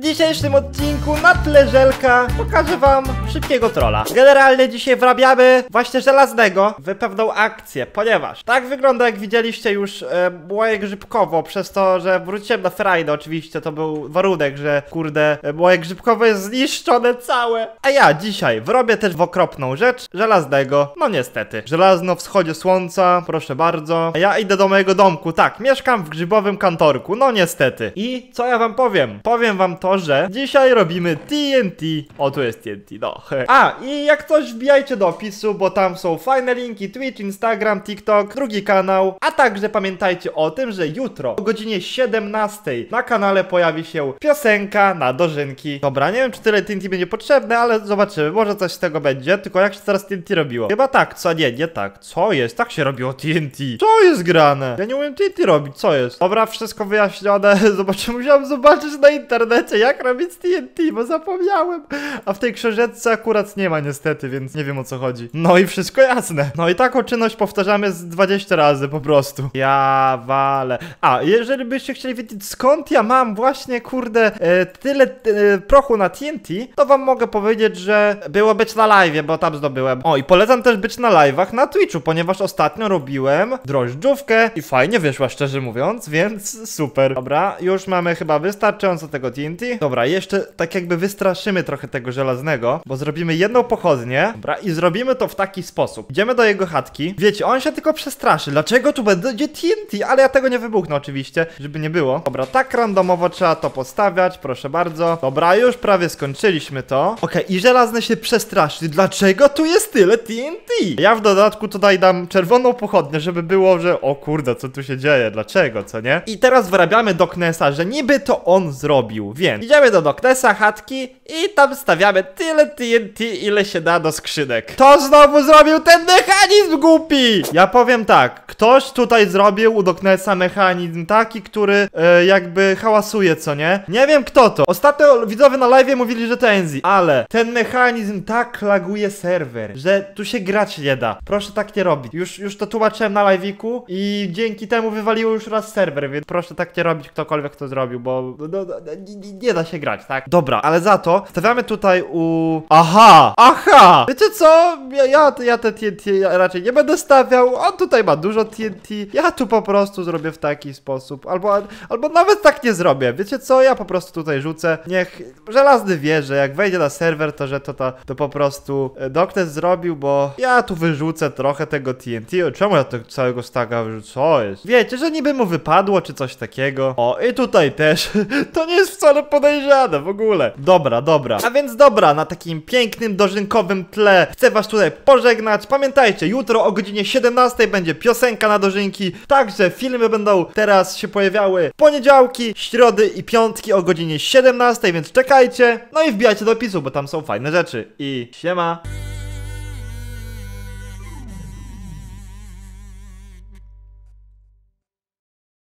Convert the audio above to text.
W dzisiejszym odcinku na tle żelka pokażę wam szybkiego trolla. Generalnie dzisiaj wrabiamy właśnie żelaznego w pewną akcję, ponieważ tak wygląda jak widzieliście już e, moje grzybkowo, przez to, że wróciłem na frajdę oczywiście, to był warunek, że kurde, e, moje grzybkowo jest zniszczone całe. A ja dzisiaj wrobię też w okropną rzecz, żelaznego, no niestety. Żelazno wschodzie słońca, proszę bardzo. A ja idę do mojego domku, tak, mieszkam w grzybowym kantorku, no niestety. I co ja wam powiem? Powiem wam to, że dzisiaj robimy TNT. O, tu jest TNT, no. A, i jak coś wbijajcie do opisu, bo tam są fajne linki, Twitch, Instagram, TikTok, drugi kanał. A także pamiętajcie o tym, że jutro o godzinie 17 na kanale pojawi się piosenka na dożynki. Dobra, nie wiem czy tyle TNT będzie potrzebne, ale zobaczymy, może coś z tego będzie. Tylko jak się teraz TNT robiło? Chyba tak, co? Nie, nie tak. Co jest? Tak się robiło TNT. Co jest grane? Ja nie umiem TNT robić, co jest? Dobra, wszystko wyjaśnione. Zobaczymy, musiałem zobaczyć na internecie, jak robić TNT, bo zapomniałem. A w tej książeczce akurat nie ma niestety, więc nie wiem o co chodzi. No i wszystko jasne. No i taką czynność powtarzamy z 20 razy po prostu. Ja wale. A, jeżeli byście chcieli wiedzieć skąd ja mam właśnie, kurde, e, tyle e, prochu na TNT, to wam mogę powiedzieć, że było być na live, bo tam zdobyłem. O, i polecam też być na live'ach na Twitchu, ponieważ ostatnio robiłem drożdżówkę i fajnie wyszła, szczerze mówiąc, więc super. Dobra, już mamy chyba wystarczająco tego TNT. Dobra, jeszcze tak jakby wystraszymy trochę tego żelaznego, bo zrobimy jedną pochodnię. Dobra, i zrobimy to w taki sposób. Idziemy do jego chatki. Wiecie, on się tylko przestraszy. Dlaczego tu będzie TNT? Ale ja tego nie wybuchnę oczywiście, żeby nie było. Dobra, tak randomowo trzeba to postawiać, proszę bardzo. Dobra, już prawie skończyliśmy to. Okej, i żelazny się przestraszy. Dlaczego tu jest tyle TNT? Ja w dodatku tutaj dam czerwoną pochodnię, żeby było, że o kurde, co tu się dzieje, dlaczego, co nie? I teraz wyrabiamy do Knesa, że niby to on zrobił, więc idziemy do Doknesa, chatki i tam stawiamy tyle TNT, ile się da do skrzynek. Kto znowu zrobił ten mechanizm głupi? Ja powiem tak, ktoś tutaj zrobił u Doknesa mechanizm taki, który e, jakby hałasuje, co nie? Nie wiem kto to. Ostatnio widzowie na live mówili, że to Enzi, ale ten mechanizm tak laguje serwer, że tu się grać nie da. Proszę tak nie robić. Już, już to tłumaczyłem na live'iku i dzięki temu wywaliło już raz serwer, więc proszę tak nie robić ktokolwiek to zrobił, bo no, no, nie, nie- da się grać, tak? Dobra, ale za to stawiamy tutaj u... Aha! Aha! Wiecie co? Ja, ja, ja te TNT raczej nie będę stawiał, on tutaj ma dużo TNT, ja tu po prostu zrobię w taki sposób, albo, albo nawet tak nie zrobię, wiecie co? Ja po prostu tutaj rzucę, niech żelazny wie, że jak wejdzie na serwer, to że to, to, to po prostu e, Doknes zrobił, bo ja tu wyrzucę trochę tego TNT, czemu ja tego całego staga wyrzucę? Co jest? Wiecie, że niby mu wypadło, czy coś takiego. O, i tutaj też, to nie jest wcale podejrzane w ogóle. Dobra, dobra. A więc dobra, na takim pięknym, dożynkowym tle chcę was tutaj pożegnać. Pamiętajcie, jutro o godzinie 17 będzie piosenka na dożynki, także filmy będą teraz się pojawiały poniedziałki, środy i piątki o godzinie 17, więc czekajcie. No i wbijajcie do opisu, bo tam są fajne rzeczy. I siema.